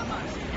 Hamas.